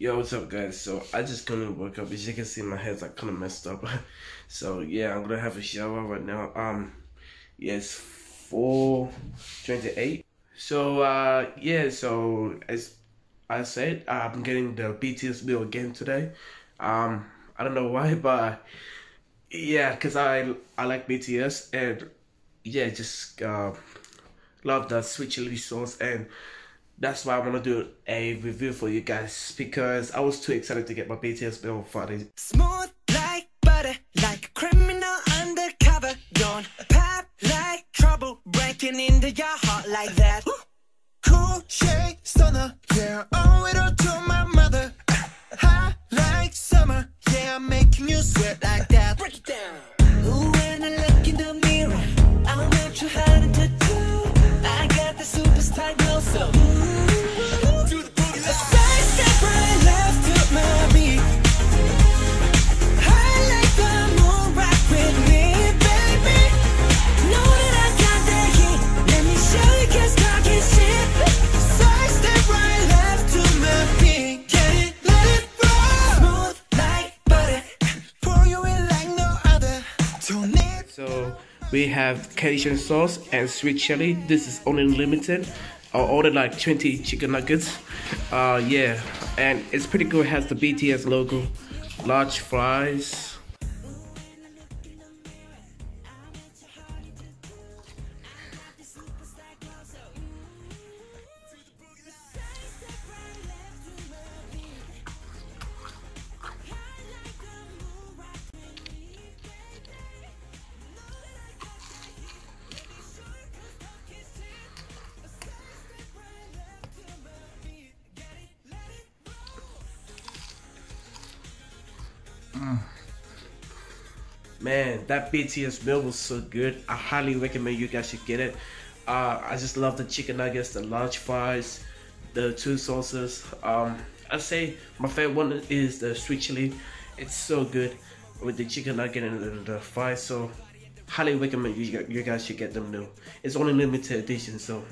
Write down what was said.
Yo, what's up, guys? So I just couldn't wake up. As you can see, my head's like kind of messed up. so yeah, I'm gonna have a shower right now. Um, yes, four twenty-eight. So uh, yeah. So as I said, I'm getting the BTS meal again today. Um, I don't know why, but yeah, cause I I like BTS and yeah, just uh, love the sweet chili sauce and that's why I want to do a review for you guys because I was too excited to get my BTS bill for this. Smooth like butter, like a criminal undercover. Don't pop like trouble, breaking into your heart like that. cool shade stunner, yeah, owe it we have Cajun sauce and sweet chili. This is only limited. I ordered like 20 chicken nuggets. Uh, yeah, and it's pretty good. It has the BTS logo, large fries. Man, that BTS meal was so good. I highly recommend you guys should get it. Uh, I just love the chicken nuggets, the large fries, the two sauces. Um, I'd say my favorite one is the sweet chili. It's so good with the chicken nugget and the, fries. So, highly recommend you, you guys should get them new. It's only limited edition, so